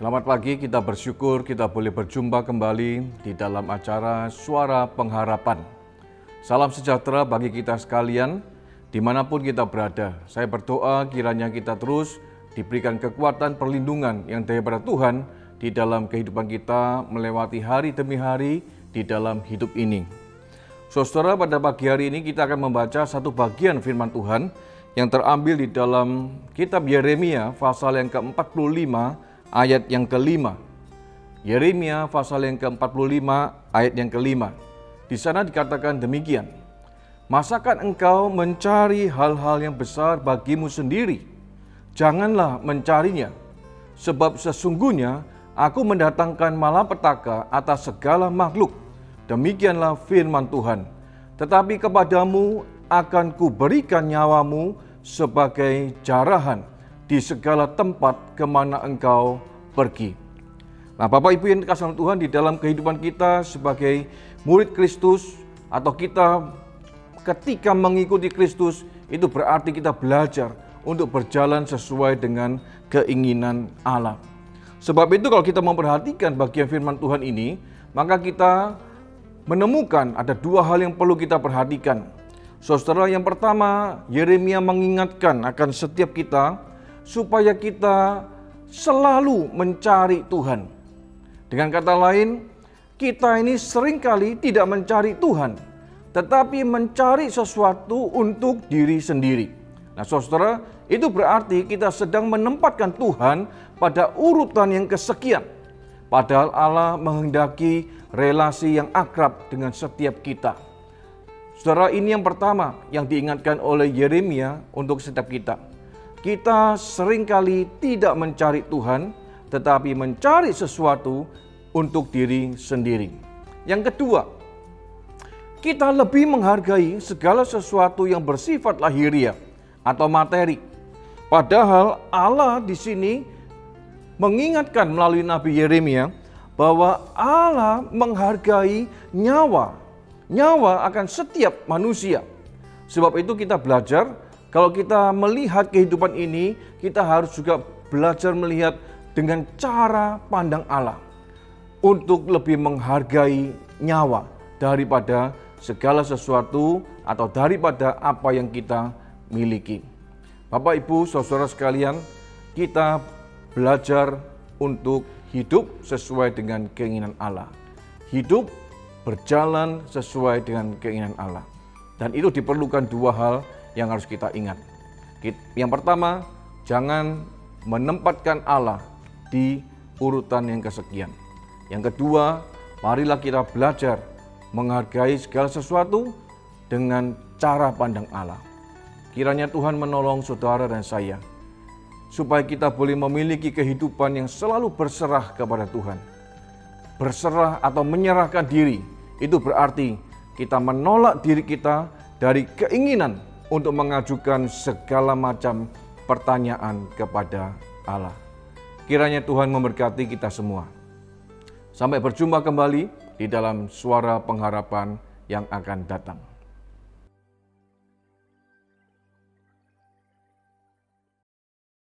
Selamat pagi, kita bersyukur kita boleh berjumpa kembali di dalam acara Suara Pengharapan. Salam sejahtera bagi kita sekalian, di mana pun kita berada. Saya berdoa kiranya kita terus diberikan kekuatan perlindungan yang daripada Tuhan di dalam kehidupan kita melewati hari demi hari di dalam hidup ini. Saudara, pada pagi hari ini kita akan membaca satu bagian firman Tuhan yang terambil di dalam kitab Yeremia pasal yang ke-45 ayat yang kelima. Yeremia pasal yang ke-45 ayat yang kelima. Di sana dikatakan demikian. Masakan engkau mencari hal-hal yang besar bagimu sendiri? Janganlah mencarinya. Sebab sesungguhnya aku mendatangkan malapetaka atas segala makhluk. Demikianlah firman Tuhan. Tetapi kepadamu akan kuberikan nyawamu sebagai jarahan di segala tempat ke mana engkau pergi. Nah Bapak Ibu yang dikasih Tuhan di dalam kehidupan kita sebagai murid Kristus atau kita ketika mengikuti Kristus itu berarti kita belajar untuk berjalan sesuai dengan keinginan Allah. Sebab itu kalau kita memperhatikan bagian firman Tuhan ini, maka kita menemukan ada dua hal yang perlu kita perhatikan. Saudara, yang pertama, Yeremia mengingatkan akan setiap kita supaya kita selalu mencari Tuhan. Dengan kata lain, kita ini sering kali tidak mencari Tuhan, tetapi mencari sesuatu untuk diri sendiri. Nah, saudara, itu berarti kita sedang menempatkan Tuhan pada urutan yang kesekian. Padahal Allah menghendaki relasi yang akrab dengan setiap kita. Saudara, ini yang pertama yang diingatkan oleh Yeremia untuk setiap kita. Kita sering kali tidak mencari Tuhan, tetapi mencari sesuatu untuk diri sendiri. Yang kedua, kita lebih menghargai segala sesuatu yang bersifat lahiriah atau materi. Padahal Allah di sini mengingatkan melalui Nabi Yeremia bahwa Allah menghargai nyawa, nyawa akan setiap manusia. Sebab itu kita belajar, kalau kita melihat kehidupan ini, kita harus juga belajar melihat dengan cara pandang Allah. Untuk lebih menghargai nyawa daripada segala sesuatu atau daripada apa yang kita miliki. Bapak, Ibu, saudara sekalian, kita belajar untuk hidup sesuai dengan keinginan Allah. Hidup berjalan sesuai dengan keinginan Allah. Dan itu diperlukan dua hal yang harus kita ingat. Yang pertama, jangan menempatkan Allah di urutan yang kesekian. Yang kedua, marilah kita belajar menghargai segala sesuatu dengan cara pandang Allah. Kiranya Tuhan menolong saudara dan saya supaya kita boleh memiliki kehidupan yang selalu berserah kepada Tuhan. Berserah atau menyerahkan diri itu berarti kita menolak diri kita dari keinginan untuk mengajukan segala macam pertanyaan kepada Allah. Kiranya Tuhan memberkati kita semua. Sampai berjumpa kembali di dalam suara pengharapan yang akan datang.